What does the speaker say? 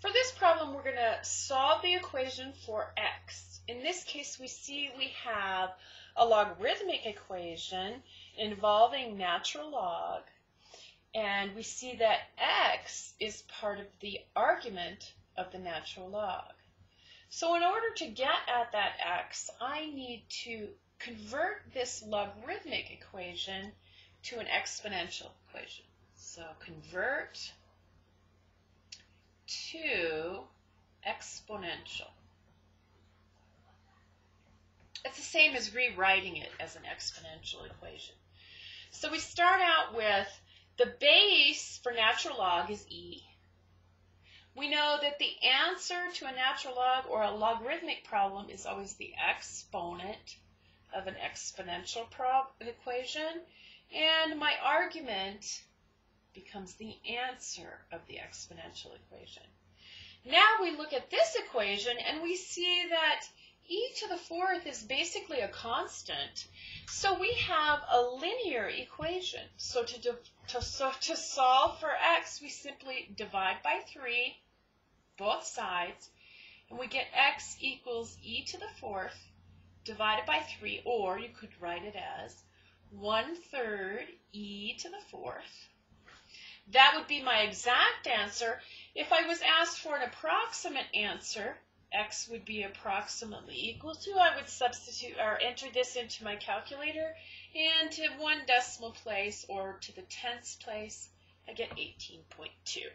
For this problem, we're going to solve the equation for x. In this case, we see we have a logarithmic equation involving natural log, and we see that x is part of the argument of the natural log. So in order to get at that x, I need to convert this logarithmic equation to an exponential equation. So convert to exponential. It's the same as rewriting it as an exponential equation. So we start out with the base for natural log is e. We know that the answer to a natural log or a logarithmic problem is always the exponent of an exponential equation. And my argument becomes the answer of the exponential equation. Now we look at this equation and we see that e to the fourth is basically a constant. So we have a linear equation. So to, to, so to solve for x, we simply divide by 3, both sides, and we get x equals e to the fourth divided by 3, or you could write it as 1 third e to the fourth that would be my exact answer. If I was asked for an approximate answer, x would be approximately equal to, I would substitute or enter this into my calculator and to one decimal place or to the tenths place, I get 18.2.